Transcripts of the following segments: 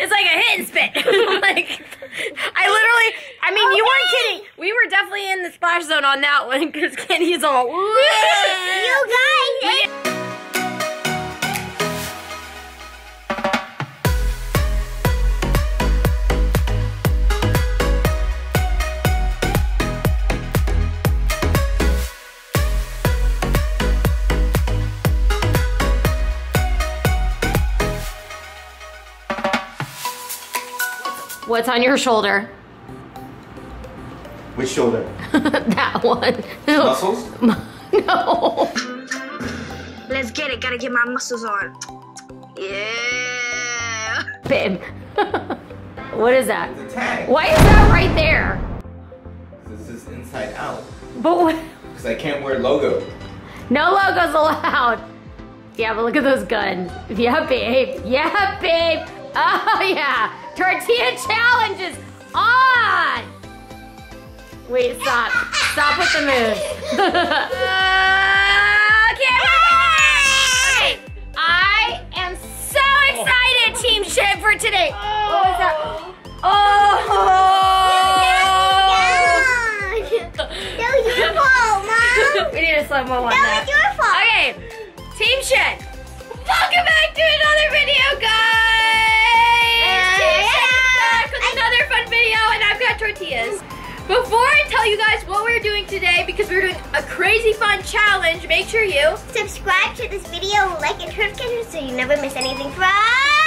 It's like a hit and spit. like, I literally, I mean, you weren't kidding. We were definitely in the splash zone on that one because Kennie's all. You guys, What's on your shoulder? Which shoulder? that one. Muscles? no. let's get it. Gotta get my muscles on. Yeah. Babe. what is that? The tag. Why is that right there? This is inside out. But what? Because I can't wear logo. No logos allowed. Yeah, but look at those guns. Yeah, babe. Yeah, babe. Oh, yeah. Tortilla challenge is on. Wait, stop. Stop with the moves. okay, I am so excited, Team Shen, for today. What was that? Oh. That was your fault, Mom. we need a slow mo on That that. was your fault. Okay, Team Shen, welcome back to another video, guys! Tortillas. Before I tell you guys what we're doing today, because we're doing a crazy fun challenge, make sure you Subscribe to this video, like and turn notifications so you never miss anything from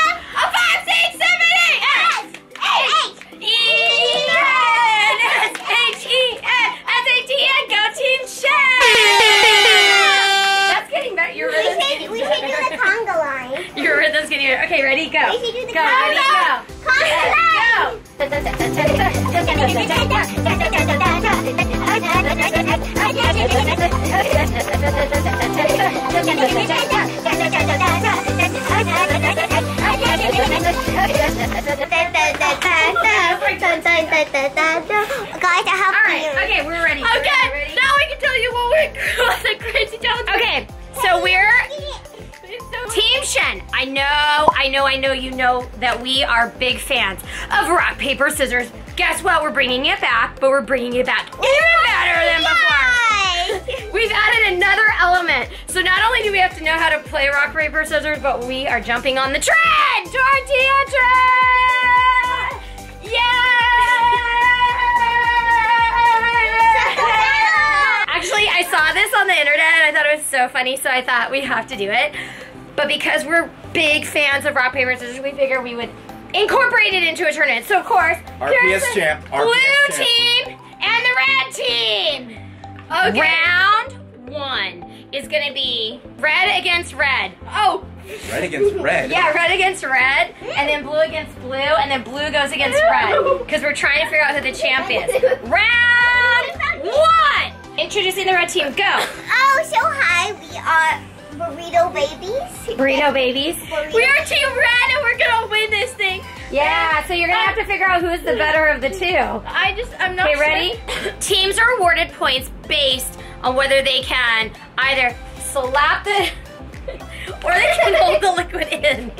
Guys, I have All right. Okay, we're ready. Okay. Now I can tell you what we're the crazy challenge. Okay. So we're Team Shen. I know, I know, I know. You know that we are big fans of rock paper scissors. Guess what? We're bringing it back, but we're bringing it back even better than before. We've added another element. So not only do we have to know how to play rock, paper, scissors, but we are jumping on the trend! Tortilla trend! Yeah! Actually, I saw this on the internet and I thought it was so funny, so I thought we have to do it. But because we're big fans of rock, paper, scissors, we figured we would incorporate it into a tournament. So of course, RPS here's the champ, blue RPS champ. team and red team. Okay. Round one is gonna be red against red. Oh, Red against red. yeah, red against red, and then blue against blue, and then blue goes against red. Because we're trying to figure out who the champ is. Round one! Introducing the red team. Go! Oh, so hi, we are burrito babies. Burrito babies. We are Team Red, and we're gonna win this thing. Yeah, so you're gonna have to figure out who's the better of the two. I just, I'm not Okay, ready? Teams are awarded points based on whether they can either slap the or they can hold the liquid in.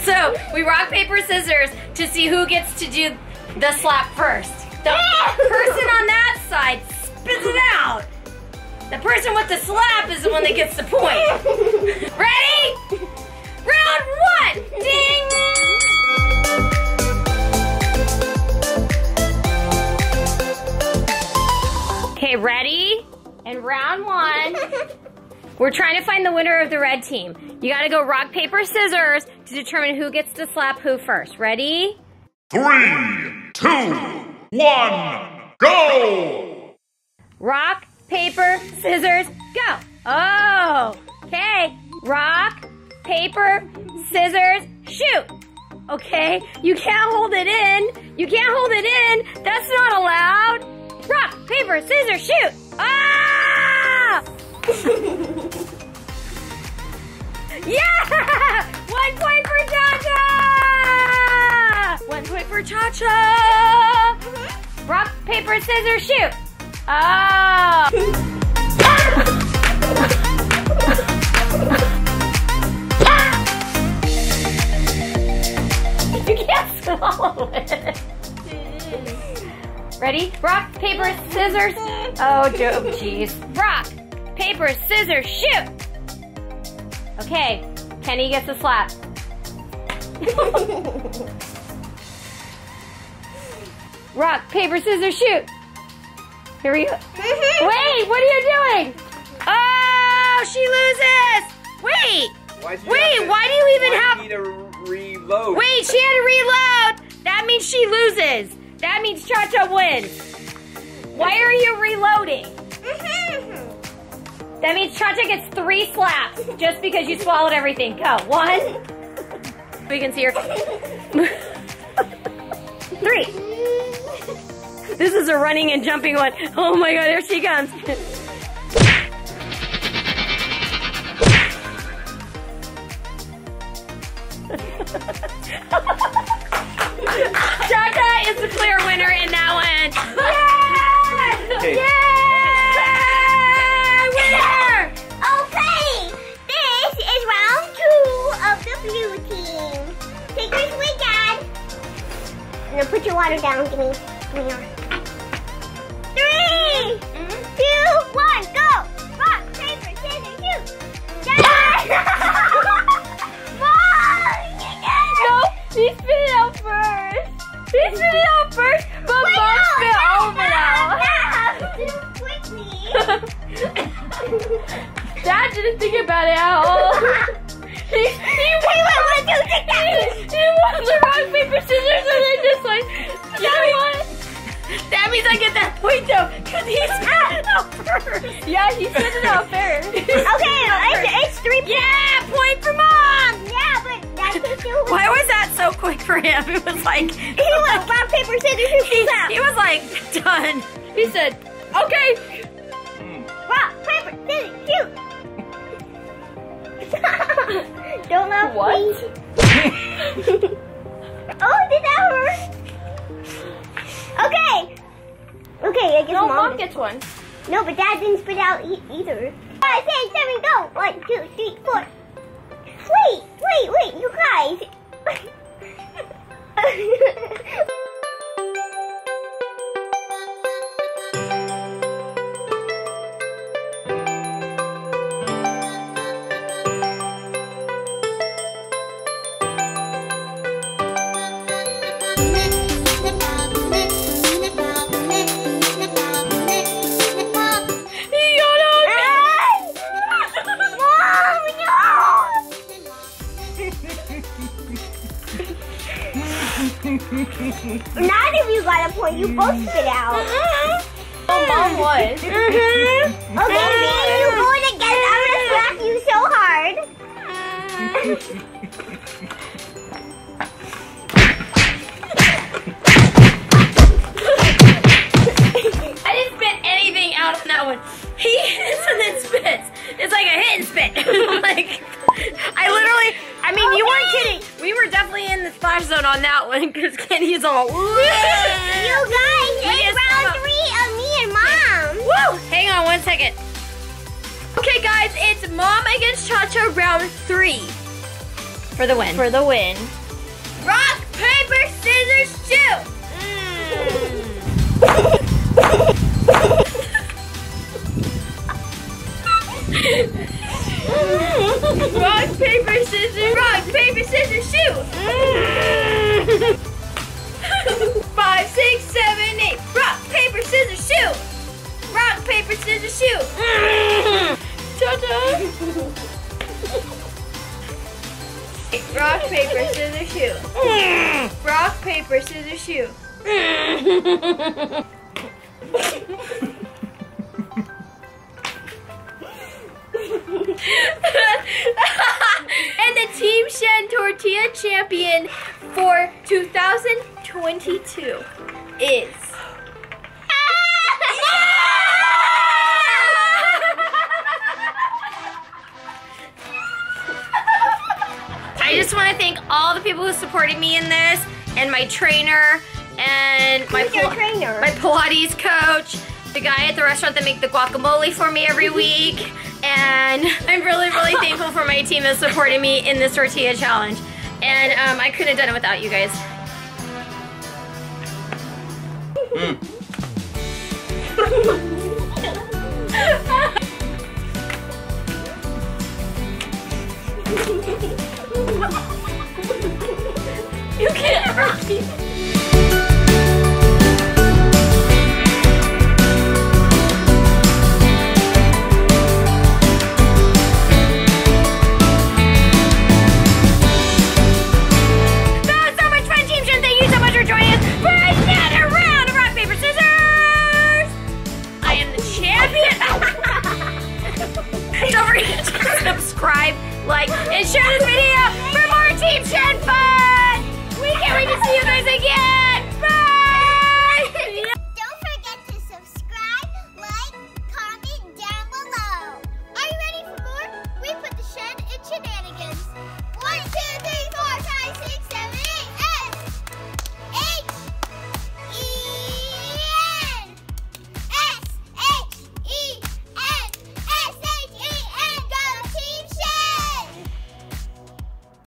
So we rock, paper, scissors to see who gets to do the slap first. The person on that side spits it out. The person with the slap is the one that gets the point. Ready? Okay, ready? And round one. We're trying to find the winner of the red team. You gotta go rock, paper, scissors to determine who gets to slap who first. Ready? Three, two, one, go! Rock, paper, scissors, go. Oh, okay. Rock, paper, scissors, shoot. Okay, you can't hold it in. You can't hold it in. That's not allowed. Rock, paper, scissors, shoot. Ah! yeah! One point for Cha-Cha! One point for Cha-Cha! Rock, paper, scissors, shoot. Oh! You can't swallow it. Ready? Rock, paper, scissors. Oh, Joe, jeez. Rock, paper, scissors, shoot. Okay, Kennie gets a slap. Rock, paper, scissors, shoot. Here we go. Wait, what are you doing? Oh, she loses. Wait, Why'd Wait, to- why do you even why have- you need to reload? wait, she had to reload. That means she loses. That means Cha-Cha wins. Why are you reloading? Mm-hmm. That means Cha-Cha gets three slaps just because you swallowed everything. Go, one. We can see her. Three. This is a running and jumping one. Oh my god, here she comes. Cha-Cha is the clear winner in that one. Yeah! Okay. Yeah! Winner! Okay, this is round two of the blue team. Take your sweet dad. Now put your water down. Give me, give me your. Three, mm-hmm. two, one, go! Didn't think about it at all. he, he Wait, wait, one, two, three, He, he won the rock, paper, scissors, and then just like, you know what? That means I get that point though, because he spit it out first. Yeah, he said it out first. Okay, it's, it's three. Yeah, point for mom. Yeah, but that's still. Why was that so quick for him? It was like He went rock, paper, scissors, he, he was like done. He said, "Okay." Rock, paper, scissors, shoot. Don't laugh, What? oh, did that hurt? Okay. Okay, I guess No, mom. mom gets one. No, but dad didn't spit out e- either. Five, six, seven, go. One, two, three, four. Wait, wait, wait, you guys. point, you both spit out. Oh, mom was. Mm-hmm. Okay, me and you go together. I'm gonna slap you so hard. I didn't spit anything out on that one. He hits and then spits. It's like a hit and spit. like, I literally, I mean, you weren't kidding. We were definitely in the splash zone on that one because Kennie's all. You guys, Woo! Hang on one second. Okay, guys, it's Mom against Cha Cha round three. For the win. For the win. Rock, paper, Rock, scissors, shoot! Ta-da! Rock, paper, scissors, shoot. Rock, paper, scissors, shoot. and the Team Shen Tortilla Champion for 2022 is. I just want to thank all the people who supported me in this, and my trainer, and my trainer? my Pilates coach, the guy at the restaurant that make the guacamole for me every week, and I'm really, really thankful for my team that supported me in this tortilla challenge. And um, I couldn't have done it without you guys. Mm. you can't ever keep.